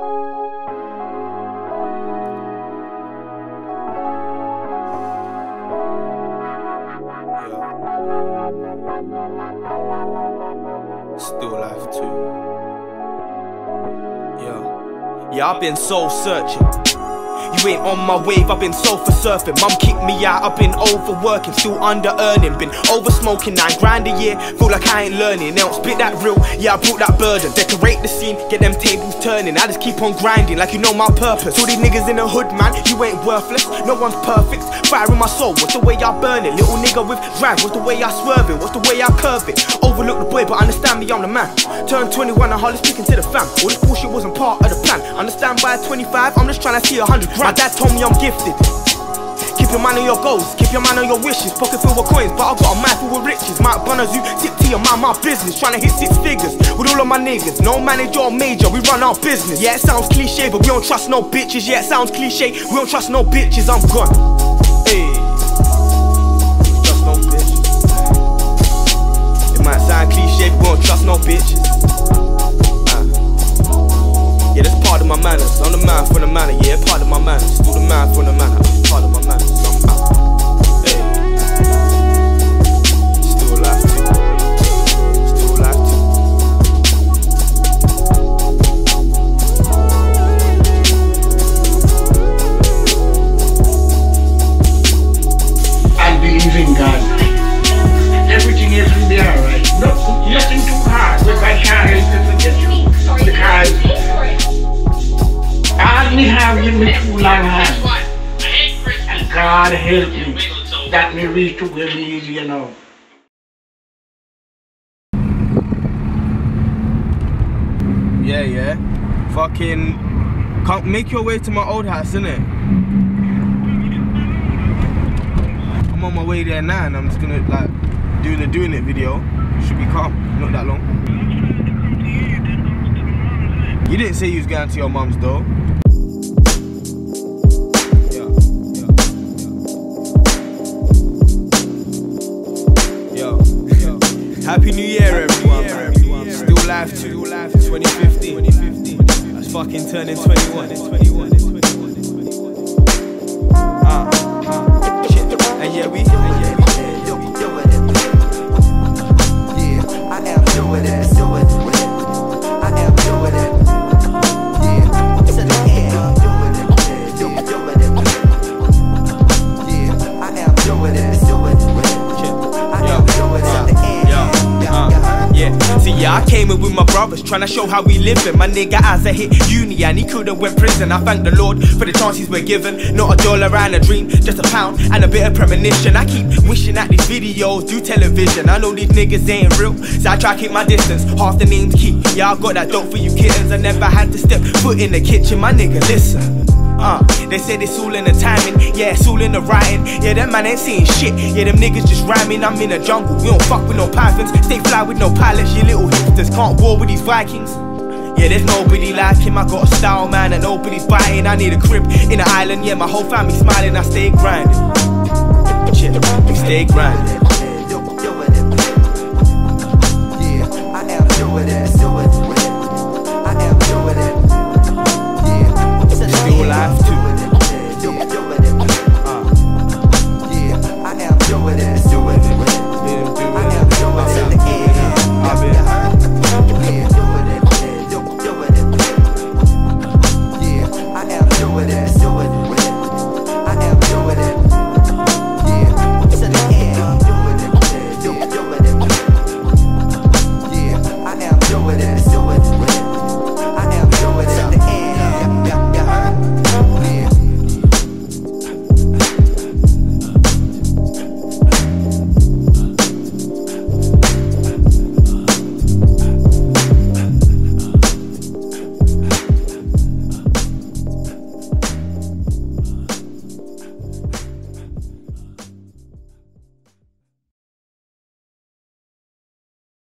Still Life II. Yeah. Yeah, I've been soul searching. You ain't on my wave, I've been sofa surfing. Mum kicked me out, I've been overworking, still under earning. Been over smoking nine grand a year, feel like I ain't learning. They don't spit that real, yeah, I brought that burden. Decorate the scene, get them tables turning. I just keep on grinding like you know my purpose. All these niggas in the hood, man, you ain't worthless. No one's perfect. Fire in my soul, what's the way I burn it? Little nigga with drive, what's the way I swerve it? What's the way I curve it? Overlook the boy, but understand me, I'm the man. Turn 21 and hardly speaking to the fam. All this bullshit wasn't part of the plan. Understand by 25, I'm just trying to see a hundred grand. My dad told me I'm gifted. Keep your mind on your goals, keep your mind on your wishes. Pocket full with coins, but I got a mind full with riches. Mike you tip to your mind, my business. Trying to hit six figures with all of my niggas. No manager or major, we run our business. Yeah, it sounds cliche, but we don't trust no bitches. Yeah, it sounds cliche, we don't trust no bitches. I'm gone. Hey. Trust no bitches. It might sound cliche, but we don't trust no bitches. Me too long hand. And God help me. That me reach to where me is, you know. Yeah, yeah. Fucking. Come, make your way to my old house, innit? I'm on my way there now, and I'm just gonna like do the doing it video. Should be calm, not that long. You didn't say you was going to your mum's though. Happy New Year, everyone. Still Life II. 2015. That's fucking turning 21. Ah. Shit. And yeah, we. And yeah, we. I came in with my brothers, trying to show how we living. My nigga, as I hit uni, and he couldn't went prison. I thank the Lord for the chances we're given. Not a dollar and a dream, just a pound and a bit of premonition. I keep wishing that these videos do television. I know these niggas ain't real, so I try to keep my distance. Half the name's key. Yeah, I got that dope for you kittens. I never had to step foot in the kitchen, my nigga. Listen. Uh, they said it's all in the timing, yeah, it's all in the writing. Yeah, that man ain't seeing shit. Yeah, them niggas just rhyming. I'm in a jungle, we don't fuck with no pythons. Stay fly with no pilots, you little hipsters can't war with these Vikings. Yeah, there's nobody like him. I got a style, man, and nobody's biting. I need a crib in the island. Yeah, my whole family smiling. I stay grinding. We stay grinding.